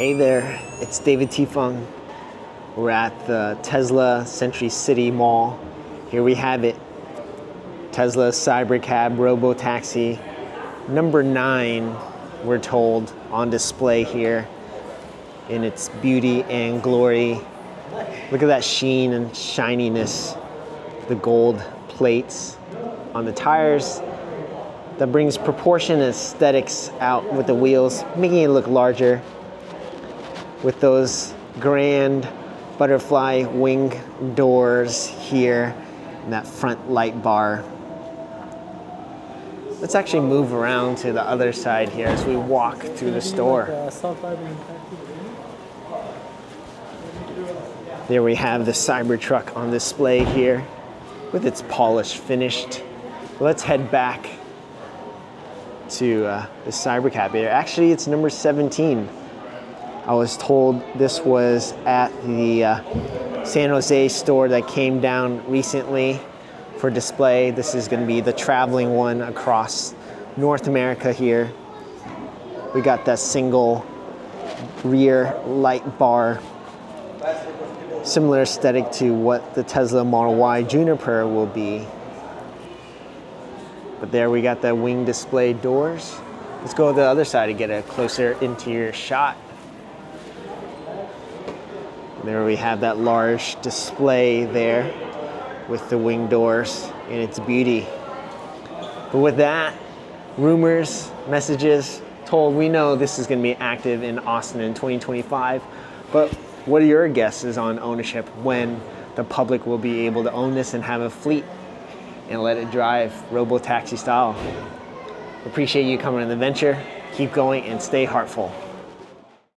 Hey there, it's David T Phung. We're at the Tesla Century City Mall. Here we have it. Tesla Cybercab Robo Taxi number nine, we're told, on display here in its beauty and glory. Look at that sheen and shininess, the gold plates on the tires. That brings proportion and aesthetics out with the wheels, making it look larger with those grand butterfly wing doors here and that front light bar. Let's actually move around to the other side here as we walk through the store. There we have the Cybertruck on display here with its polished finished. Let's head back to uh, the Cybercab here. Actually, it's number 17. I was told this was at the uh, San Jose store that came down recently for display. This is going to be the traveling one across North America here. We got that single rear light bar, similar aesthetic to what the Tesla Model Y Juniper will be. But there we got the wing display doors. Let's go to the other side to get a closer interior shot. There we have that large display there with the wing doors and its beauty. But with that, rumors, messages told, we know this is going to be active in Austin in 2025. But what are your guesses on ownership when the public will be able to own this and have a fleet and let it drive robo taxi style? Appreciate you coming on the venture. Keep going and stay heartful.